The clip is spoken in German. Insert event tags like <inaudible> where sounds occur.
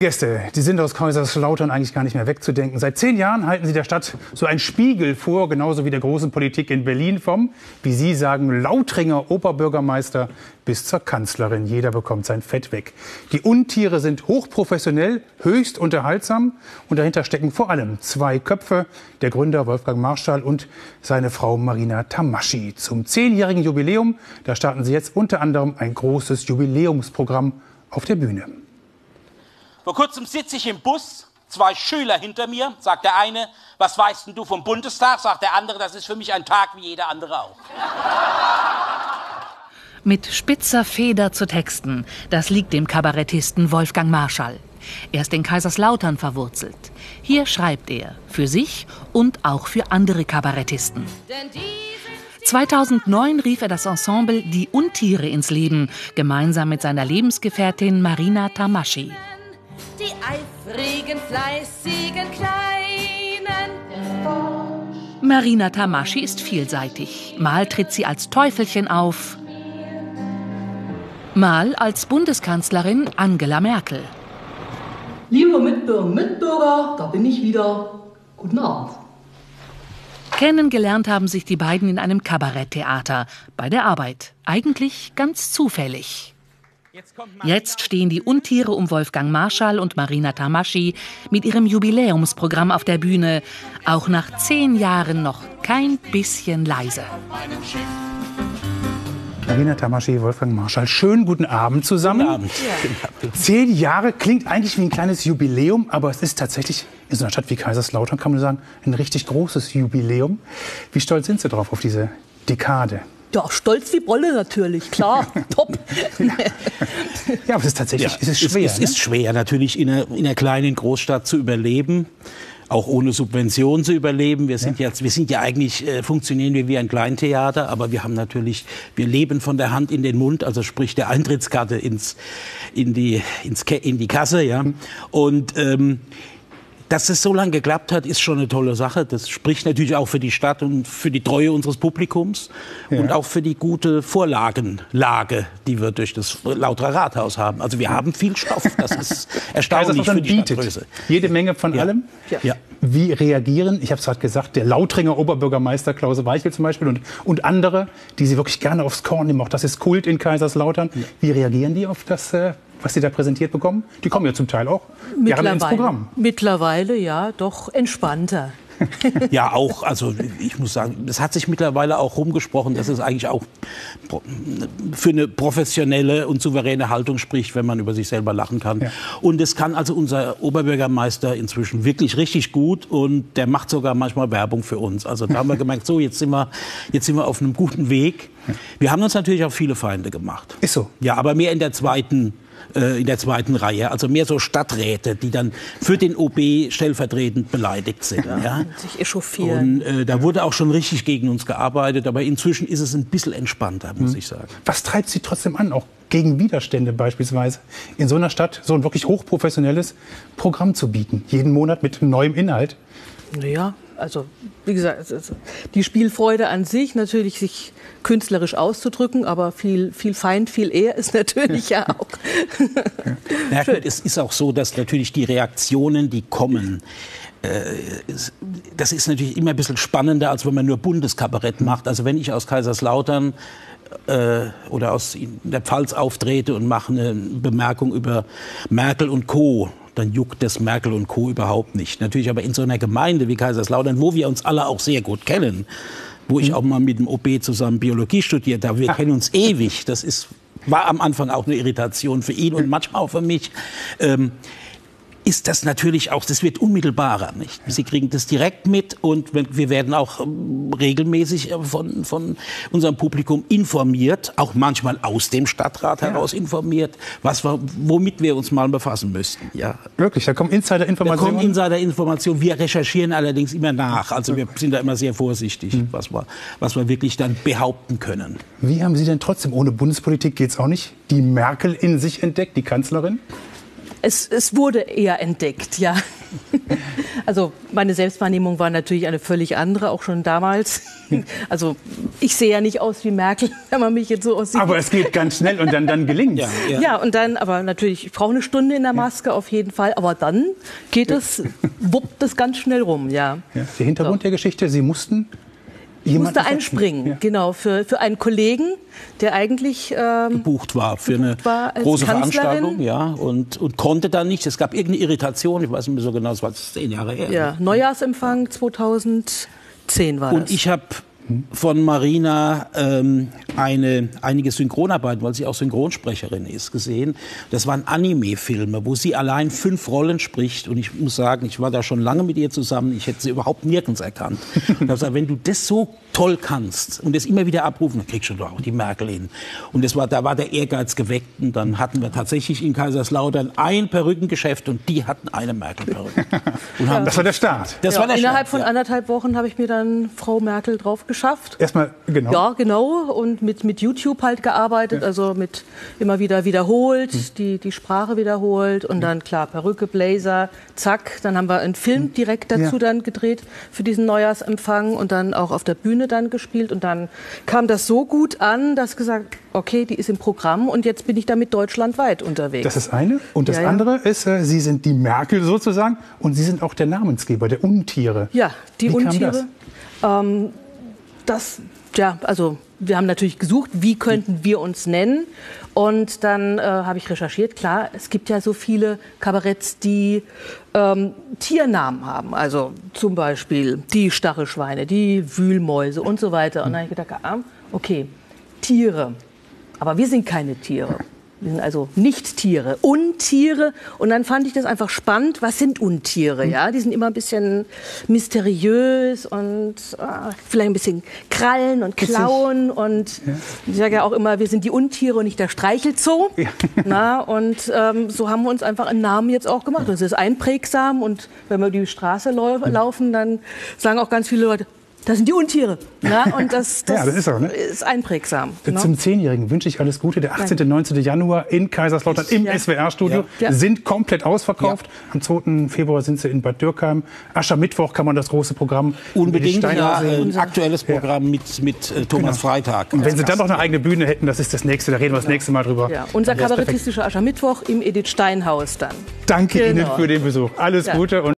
Gäste, die sind aus Kaiserslautern eigentlich gar nicht mehr wegzudenken. Seit zehn Jahren halten sie der Stadt so einen Spiegel vor, genauso wie der großen Politik in Berlin vom, wie Sie sagen, Lautringer Oberbürgermeister bis zur Kanzlerin. Jeder bekommt sein Fett weg. Die Untiere sind hochprofessionell, höchst unterhaltsam und dahinter stecken vor allem zwei Köpfe, der Gründer Wolfgang Marschall und seine Frau Marina Tamaschi. Zum zehnjährigen Jubiläum, da starten sie jetzt unter anderem ein großes Jubiläumsprogramm auf der Bühne. Vor kurzem sitze ich im Bus, zwei Schüler hinter mir, sagt der eine, was weißt denn du vom Bundestag? Sagt der andere, das ist für mich ein Tag wie jeder andere auch. Mit spitzer Feder zu texten, das liegt dem Kabarettisten Wolfgang Marschall. Er ist in Kaiserslautern verwurzelt. Hier schreibt er für sich und auch für andere Kabarettisten. 2009 rief er das Ensemble Die Untiere ins Leben, gemeinsam mit seiner Lebensgefährtin Marina Tamaschi eifrigen, fleißigen Kleinen. Marina Tamaschi ist vielseitig. Mal tritt sie als Teufelchen auf, mal als Bundeskanzlerin Angela Merkel. Liebe Mitbürger und Mitbürger, da bin ich wieder. Guten Abend. Kennengelernt haben sich die beiden in einem Kabaretttheater bei der Arbeit. Eigentlich ganz zufällig. Jetzt stehen die Untiere um Wolfgang Marschall und Marina Tamaschi mit ihrem Jubiläumsprogramm auf der Bühne. Auch nach zehn Jahren noch kein bisschen leise. Marina Tamaschi, Wolfgang Marschall, schönen guten Abend zusammen. Guten Abend. Ja. Zehn Jahre klingt eigentlich wie ein kleines Jubiläum, aber es ist tatsächlich in so einer Stadt wie Kaiserslautern, kann man sagen, ein richtig großes Jubiläum. Wie stolz sind Sie drauf auf diese Dekade? Ja, stolz wie Bolle natürlich, klar, <laughs> top. ja, aber es ist tatsächlich ja, es ist schwer. Es, es ne? ist schwer, natürlich in einer, in einer kleinen Großstadt zu überleben auch ohne Subvention zu überleben. Wir sind ja, wir sind ja eigentlich, äh, funktionieren wir wie ein Kleintheater, aber wir haben natürlich, wir leben von der Hand in den Mund, also sprich der Eintrittskarte ins, in die, ins, in die Kasse, ja. Mhm. Und, ähm, dass es so lange geklappt hat, ist schon eine tolle Sache. Das spricht natürlich auch für die Stadt und für die Treue unseres Publikums ja. und auch für die gute Vorlagenlage, die wir durch das Lauterer Rathaus haben. Also wir haben viel Stoff. Das ist <laughs> erstaunlich für die bietet. Stadtgröße. Jede Menge von ja. allem. Ja. Wie reagieren, ich habe es gerade gesagt, der Lautringer Oberbürgermeister Klaus Weichel zum Beispiel und, und andere, die Sie wirklich gerne aufs Korn nehmen, auch das ist Kult in Kaiserslautern. Wie reagieren die auf das äh, was Sie da präsentiert bekommen? Die kommen ja zum Teil auch gerne ins Programm. Mittlerweile ja, doch entspannter. <laughs> ja, auch, also ich muss sagen, es hat sich mittlerweile auch rumgesprochen, dass es eigentlich auch für eine professionelle und souveräne Haltung spricht, wenn man über sich selber lachen kann. Ja. Und es kann also unser Oberbürgermeister inzwischen wirklich richtig gut und der macht sogar manchmal Werbung für uns. Also da haben wir <laughs> gemerkt, so jetzt sind wir, jetzt sind wir auf einem guten Weg. Wir haben uns natürlich auch viele Feinde gemacht. Ist so. Ja, aber mehr in der zweiten in der zweiten Reihe. Also mehr so Stadträte, die dann für den OB stellvertretend beleidigt sind. Ja, ja. Sich echauffieren. Und äh, da wurde auch schon richtig gegen uns gearbeitet, aber inzwischen ist es ein bisschen entspannter, muss mhm. ich sagen. Was treibt Sie trotzdem an, auch gegen Widerstände beispielsweise, in so einer Stadt so ein wirklich hochprofessionelles Programm zu bieten, jeden Monat mit neuem Inhalt? Naja, also wie gesagt, die Spielfreude an sich, natürlich sich künstlerisch auszudrücken, aber viel, viel Feind, viel eher ist <laughs> natürlich ja auch. ja, gut, es ist auch so, dass natürlich die Reaktionen, die kommen, äh, das ist natürlich immer ein bisschen spannender, als wenn man nur Bundeskabarett macht. Also wenn ich aus Kaiserslautern äh, oder aus der Pfalz auftrete und mache eine Bemerkung über Merkel und Co., dann juckt das Merkel und Co. überhaupt nicht. Natürlich aber in so einer Gemeinde wie Kaiserslautern, wo wir uns alle auch sehr gut kennen, wo ich mhm. auch mal mit dem OB zusammen Biologie studiert habe, wir kennen uns ewig, das ist, war am Anfang auch eine Irritation für ihn und manchmal auch für mich. Ähm, ist das natürlich auch, das wird unmittelbarer. Nicht? Sie kriegen das direkt mit und wir werden auch ähm, regelmäßig äh, von, von unserem Publikum informiert, auch manchmal aus dem Stadtrat ja. heraus informiert, was wir, womit wir uns mal befassen müssten. Ja. Wirklich, da kommen Insider-Informationen? Da kommen Insider-Informationen. Wir recherchieren allerdings immer nach. Also wir sind da immer sehr vorsichtig, hm. was, wir, was wir wirklich dann behaupten können. Wie haben Sie denn trotzdem, ohne Bundespolitik geht es auch nicht, die Merkel in sich entdeckt, die Kanzlerin? Es, es wurde eher entdeckt, ja. <laughs> Also meine Selbstwahrnehmung war natürlich eine völlig andere, auch schon damals. <laughs> Also ich sehe ja nicht aus wie Merkel, <laughs> wenn man mich jetzt so aussieht. Aber es geht ganz schnell und dann, dann gelingt ja, ja. ja, und dann, aber natürlich, ich brauche eine Stunde in der Maske auf jeden Fall. Aber dann geht es, wuppt es ganz schnell rum, ja. ja. Der Hintergrund so. der Geschichte, Sie mussten ich musste einspringen, ja. genau, für, für einen Kollegen, der eigentlich ähm, gebucht war für gebucht eine war große Veranstaltung, ja, und, und konnte dann nicht. Es gab irgendeine Irritation, ich weiß nicht mehr so genau, es war zehn Jahre her. Ja, Neujahrsempfang 2010 war und das. Und ich habe von Marina ähm, eine, einige Synchronarbeiten, weil sie auch Synchronsprecherin ist, gesehen. Das waren Anime-Filme, wo sie allein fünf Rollen spricht. Und ich muss sagen, ich war da schon lange mit ihr zusammen. Ich hätte sie überhaupt nirgends erkannt. Und <laughs> ich habe gesagt, wenn du das so toll kannst und das immer wieder abrufen, dann kriegst du auch die Merkel hin. Und das war, da war der Ehrgeiz geweckt. Und dann hatten wir tatsächlich in Kaiserslautern ein Perückengeschäft und die hatten eine Merkel-Perücke. <laughs> Ja. Das war der Start. Das ja, war der innerhalb Start, von anderthalb Wochen habe ich mir dann Frau Merkel draufgeschafft. Erstmal, genau. Ja, genau. Und mit, mit YouTube halt gearbeitet, ja. also mit immer wieder wiederholt, mhm. die, die Sprache wiederholt und mhm. dann klar Perücke, Blazer, zack. Dann haben wir einen Film hm. direkt dazu ja. dann gedreht für diesen Neujahrsempfang und dann auch auf der Bühne dann gespielt. Und dann kam das so gut an, dass gesagt, okay, die ist im Programm und jetzt bin ich damit deutschlandweit unterwegs. Das ist eine. Und das ja, andere ist, äh, Sie sind die Merkel sozusagen und Sie sind auch der Namensgeber der Untiere. Ja, die Wie Untiere. das? Ähm, das, ja, also wir haben natürlich gesucht, wie könnten wir uns nennen. Und dann äh, habe ich recherchiert, klar, es gibt ja so viele Kabaretts, die ähm, Tiernamen haben. Also zum Beispiel die Stachelschweine, die Wühlmäuse und so weiter. Und dann habe ich gedacht, ah, okay, Tiere. Aber wir sind keine Tiere. Wir sind also Nicht-Tiere, Untiere. Und dann fand ich das einfach spannend. Was sind Untiere? Ja, die sind immer ein bisschen mysteriös und äh, vielleicht ein bisschen Krallen und Klauen. Und ja. ich sage ja auch immer, wir sind die Untiere und nicht der Streichelzoo. Ja. <laughs> Na, und ähm, so haben wir uns einfach einen Namen jetzt auch gemacht. Das ist einprägsam. Und wenn wir die Straße lau laufen, dann sagen auch ganz viele Leute, das sind die Untiere. Ne? <laughs> Und das, das, ja, das ist, auch, ne? ist einprägsam. Ne? Zum Zehnjährigen wünsche ich alles Gute. Der 18. und 19. Januar in Kaiserslautern im ja. SWR-Studio ja. sind komplett ausverkauft. Am 2. Februar sind sie in Bad Dürkheim. Aschermittwoch kann man das große Programm Unbedingt ja, ein aktuelles Programm mit, mit äh, Thomas genau. Freitag. Und wenn sie dann noch eine eigene Bühne hätten, das ist das nächste. Da reden wir das nächste Mal drüber. Ja. Unser kabarettistischer Aschermittwoch im Edith Steinhaus dann. Danke genau. Ihnen für den Besuch. Alles Gute. Und